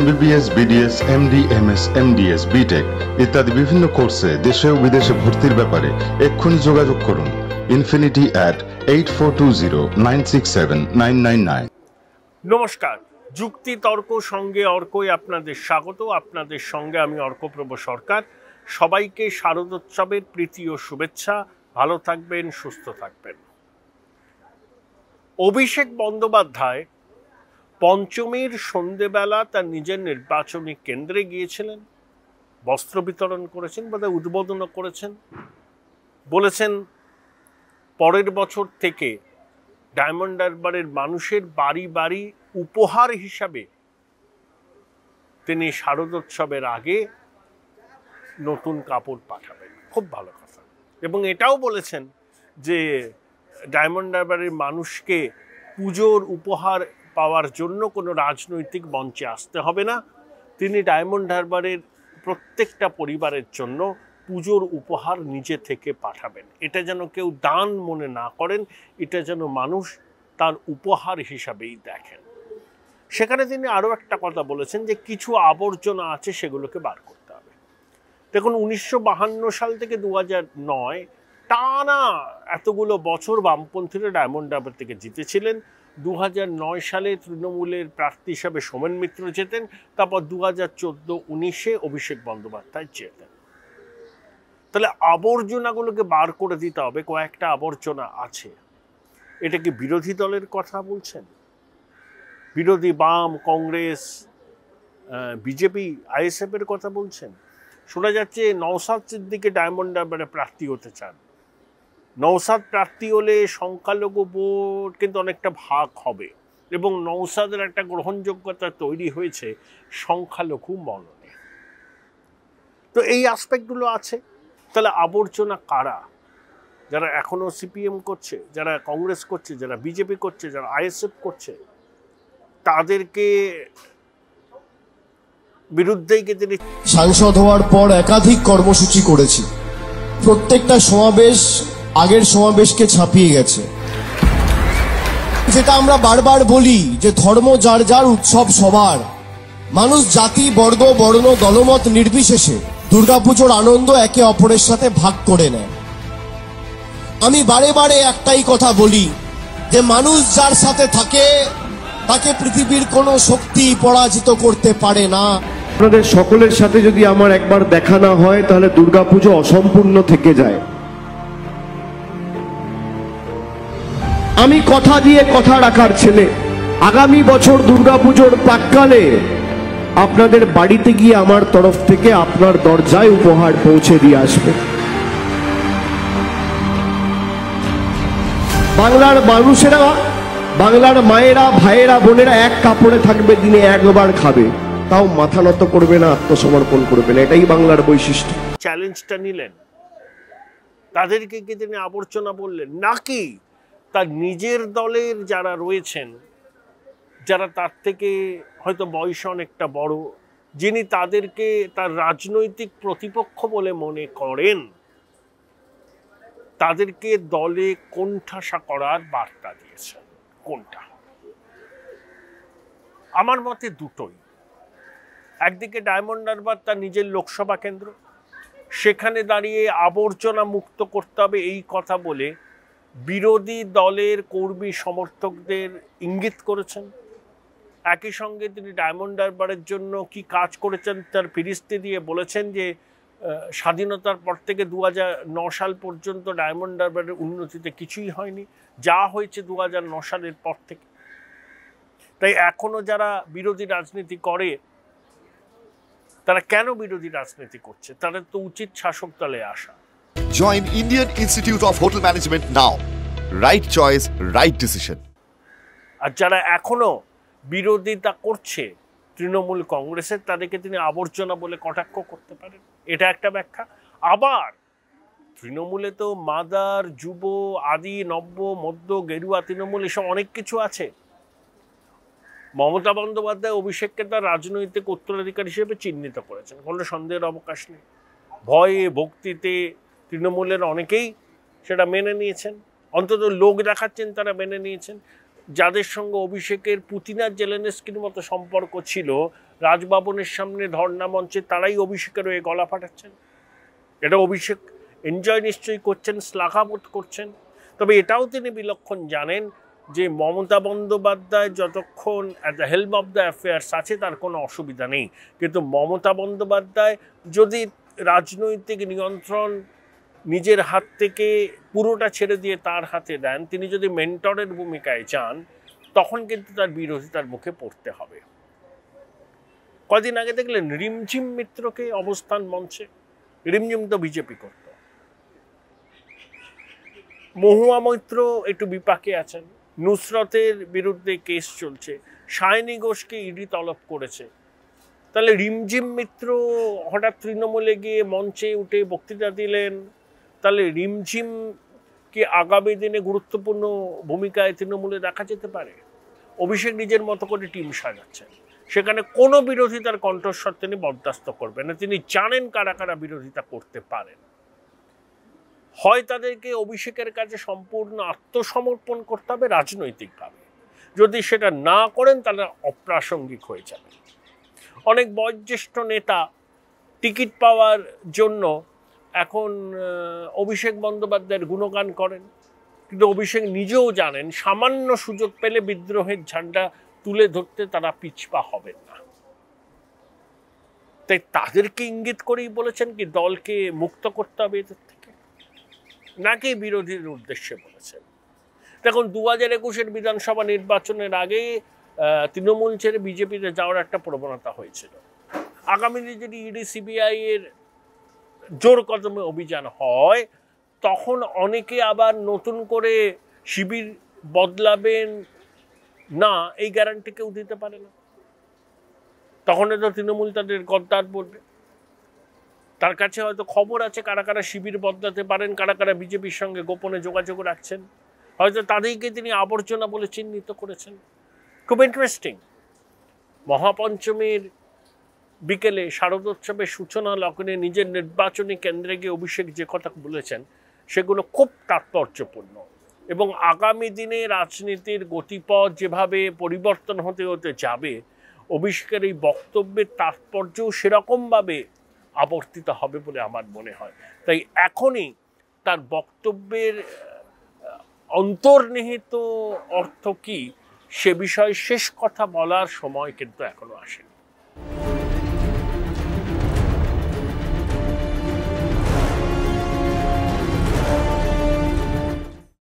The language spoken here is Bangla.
MBBS BDS MD MDS BTech ইত্যাদি বিভিন্ন কোর্সে দেশে ও বিদেশে ভর্তির ব্যাপারে এক্ষুনি যোগাযোগ করুন। Infinity at eight four two zero nine six seven nine nine nine নমস্কার। যুক্তি, তর্ক, সঙ্গে অর্কই আপনাদের স্বাগত। আপনাদের সঙ্গে আমি অর্কপ্রভ সরকার। সবাইকে শারদোৎসবের প্রীতি ও শুভেচ্ছা। ভালো থাকবেন, সুস্থ থাকবেন। অভিষেক বন্দ্যোপাধ্যায় পঞ্চমীর সন্ধেবেলা তার নিজের নির্বাচনী কেন্দ্রে গিয়েছিলেন। বস্ত্র বিতরণ করেছেন বোধহয় উদ্বোধনও করেছেন। বলেছেন, পরের বছর থেকে ডায়মন্ড হারবারের মানুষের বাড়ি বাড়ি উপহার হিসাবে তিনি শারদোৎসবের আগে নতুন কাপড় পাঠাবেন। খুব ভালো কথা। এবং এটাও বলেছেন যে ডায়মন্ড হারবারের মানুষকে পুজোর উপহার পাওয়ার জন্য কোনো রাজনৈতিক মঞ্চে আসতে হবে না। তিনি ডায়মন্ড হারবারের প্রত্যেকটা পরিবারের জন্য পুজোর উপহার নিজে থেকে পাঠাবেন। এটা যেন কেউ দান মনে না করেন, এটা যেন মানুষ তার উপহার হিসাবেই দেখেন। সেখানে তিনি আরও একটা কথা বলেছেন যে কিছু আবর্জনা আছে সেগুলোকে বার করতে হবে। দেখুন, উনিশশো সাল থেকে দু নয় টানা এতগুলো বছর বামপন্থীরা ডায়মন্ড হারবার থেকে জিতেছিলেন। দু সালে তৃণমূলের প্রার্থী হিসাবে সোমেন মিত্র জেতেন, তারপর দু হাজার চোদ্দ উনিশে অভিষেক বন্দ্যোপাধ্যায় জেতেন। তাহলে আবর্জনাগুলোকে বার করে দিতে হবে, কয়েকটা আবর্জনা আছে। এটা কি বিরোধী দলের কথা বলছেন? বিরোধী বাম, কংগ্রেস বিজেপি, আইএসএফ এর কথা বলছেন? শোনা যাচ্ছে নওসাদ সিদ্দিকে ডায়মন্ড হারবারে প্রার্থী হতে চান। নৌসাদ প্রার্থী হলে সংখ্যালঘু ভোট কিন্তু অনেকটা ভাগ হবে এবং নৌসাদের একটা গ্রহণযোগ্যতা তৈরি হয়েছে সংখ্যালঘু মননে তো এই আসপেক্টগুলো আছে। তাহলে আবর্জনা কারা? যারা এখনও সিপিএম করছে, যারা কংগ্রেস করছে, যারা বিজেপি করছে, যারা আইএসএফ করছে, তাদেরকে বিরুদ্ধেই কে তিনি সাংসদ হওয়ার পর একাধিক কর্মসূচি করেছি। প্রত্যেকটা সমাবেশ আগের সমাবেশকে ছাপিয়ে গেছে। যেটা আমরা বারবার বলি যে ধর্ম যার যার উৎসব সবার। মানুষ জাতি, বর্গ, বর্ণ, দলমত নির্বিশেষে দুর্গাপুজোর আনন্দ একে অপরের সাথে ভাগ করে নেয়। আমি বারে বারে একটাই কথা বলি যে মানুষ যার সাথে থাকে, তাকে পৃথিবীর কোনো শক্তি পরাজিত করতে পারে না। আপনাদের সকলের সাথে যদি আমার একবার দেখা না হয়, তাহলে দুর্গাপুজো অসম্পূর্ণ থেকে যায়। আমি কথা দিয়ে কথা রাখার ছেলে। আগামী বছর দুর্গাপুজোর প্রাককালে আপনাদের বাড়িতে গিয়ে আমার তরফ থেকে আপনার দরজায় উপহার পৌঁছে দিয়ে আসবে। বাংলার মানুষেরা, বাংলার মায়েরা, ভাইয়েরা, বোনেরা এক কাপড়ে থাকবে, দিনে একবার খাবে। তাও মাথা নত করবে না, আত্মসমর্পণ করবে না, এটাই বাংলার বৈশিষ্ট্য। চ্যালেঞ্জটা নিলেন। তাদেরকে কি তিনি আবর্জনা বললেন? নাকি তার নিজের দলের যারা রয়েছেন, যারা তার থেকে হয়তো বয়স অনেকটা বড়, যিনি তাদেরকে তার রাজনৈতিক প্রতিপক্ষ বলে মনে করেন, তাদেরকে দলে কোণঠাসা করার বার্তা দিয়েছেন। কোনটা আমার মতে দুটোই। একদিকে ডায়মন্ড হারবার তার নিজের লোকসভা কেন্দ্র, সেখানে দাঁড়িয়ে আবর্জনা মুক্ত করতে হবে এই কথা বলে বিরোধী দলের কর্মী সমর্থকদের ইঙ্গিত করেছেন। একই সঙ্গে তিনি ডায়মন্ড হারবারের জন্য কি কাজ করেছেন তার ফিরিস্তি দিয়ে বলেছেন যে স্বাধীনতার পর থেকে দু সাল পর্যন্ত ডায়মন্ড হারবারের উন্নতিতে কিছুই হয়নি। যা হয়েছে দু সালের পর থেকে। তাই এখনও যারা বিরোধী রাজনীতি করে, তারা কেন বিরোধী রাজনীতি করছে? তাদের তো উচিত শাসক দলে আসা। Join Indian Institute of Hotel Management now. Right choice, right decision. আর যারা এখনও বিরোধিতা করছে তৃণমূল কংগ্রেসের তাদেরকে তিনি আবর্জনা বলে কটাক্ষ করতে পারেন। এটা একটা ব্যাখ্যা। আবার তৃণমূলে তো মাদার যুব আদি নব্য মধ্য গেরুয়া তৃণমূল এসব অনেক কিছু আছে। মমতা বন্দ্যোপাধ্যায় অভিষেককে তার রাজনৈতিক উত্তরাধিকার হিসেবে চিহ্নিত করেছেন। কোনো সন্দেহের অবকাশ নেই। ভয়ে ভক্তিতে তৃণমূলের অনেকেই সেটা মেনে নিয়েছেন। অন্তত লোক দেখাচ্ছেন তারা মেনে নিয়েছেন। যাদের সঙ্গে অভিষেকের পুতিনার জেলেনস্কির মতো সম্পর্ক ছিল, রাজভবনের সামনে ধর্ণা মঞ্চে তারাই অভিষেকের হয়ে গলা ফাটাচ্ছেন। এটা অভিষেক এনজয় নিশ্চয়ই করছেন শ্লাঘাবোধ করছেন। তবে এটাও তিনি বিলক্ষণ জানেন যে মমতা বন্দ্যোপাধ্যায় যতক্ষণ at the helm of the affairs আছে, তার কোনো অসুবিধা নেই। কিন্তু মমতা বন্দ্যোপাধ্যায় যদি রাজনৈতিক নিয়ন্ত্রণ নিজের হাত থেকে পুরোটা ছেড়ে দিয়ে তার হাতে দেন, তিনি যদি মেন্টরের ভূমিকায় চান তখন কিন্তু তার বিরোধিতার মুখে পড়তে হবে। কদিন আগে দেখলেন রিমঝিম মিত্রকে অবস্থান মঞ্চে। রিমঝিম তো বিজেপি করত। মহুয়া মৈত্র একটু বিপাকে আছেন। নুসরতের বিরুদ্ধে কেস চলছে। সায়নী ঘোষকে ইডি তলব করেছে। তাহলে রিমঝিম মিত্র হঠাৎ তৃণমূলে গিয়ে মঞ্চে উঠে বক্তৃতা দিলেন। তাহলে রিমঝিম কি আগামী দিনে গুরুত্বপূর্ণ ভূমিকায় তৃণমূলে দেখা যেতে পারে? অভিষেক নিজের মতো করে টিম সাজাচ্ছেন। সেখানে কোনো বিরোধিতার কণ্ঠস্বর তিনি বরদাস্ত করবেন না। তিনি জানেন কারা কারা বিরোধিতা করতে পারেন। হয় তাদেরকে অভিষেকের কাছে সম্পূর্ণ আত্মসমর্পণ করতে হবে রাজনৈতিকভাবে। যদি সেটা না করেন, তাহলে অপ্রাসঙ্গিক হয়ে যাবে অনেক বয়োজ্যেষ্ঠ নেতা টিকিট পাওয়ার জন্য এখন অভিষেক বন্দ্যোপাধ্যায়ের গুণগান করেন। কিন্তু অভিষেক নিজেও জানেন, সামান্য সুযোগ পেলে বিদ্রোহের ঝান্ডা তুলে ধরতে তারা পিছপা হবেন না। তাই তাদেরকে ইঙ্গিত করেই বলেছেন কি, দলকে মুক্ত করতে হবে এদের থেকে। নাকি বিরোধীর উদ্দেশ্যে বলেছেন। দেখুন দু হাজার একুশের বিধানসভা নির্বাচনের আগে তৃণমূল ছেড়ে বিজেপিতে যাওয়ার একটা প্রবণতা হয়েছিল। আগামী দিনে যদি ইডি, সিবিআই এর জোর কদমে অভিযান হয়, তখন অনেকে আবার নতুন করে শিবির বদলাবেন। না, এই গ্যারান্টি কেউ দিতে পারে না। তখন তো তৃণমূল তাদের গদ্দার বলবে তার কাছে হয়তো খবর আছে কারা কারা শিবির বদলাতে পারেন, কারা কারা বিজেপির সঙ্গে গোপনে যোগাযোগ রাখছেন। হয়তো তাদেরকে তিনি আবর্জনা বলে চিহ্নিত করেছেন। খুব ইন্টারেস্টিং মহাপঞ্চমীর বিকেলে শারদোৎসবের সূচনা লগ্নে নিজের নির্বাচনী কেন্দ্রে গিয়ে অভিষেক যে কথা বলেছেন, সেগুলো খুব তাৎপর্যপূর্ণ। এবং আগামী দিনে রাজনীতির গতিপথ যেভাবে পরিবর্তন হতে হতে যাবে, অভিষেকের এই বক্তব্যের তাৎপর্যও সেরকমভাবে আবর্তিত হবে বলে আমার মনে হয়। তাই এখনই তার বক্তব্যের অন্তর্নিহিত অর্থ কি, সে বিষয়ে শেষ কথা বলার সময় কিন্তু এখনও আসেনি।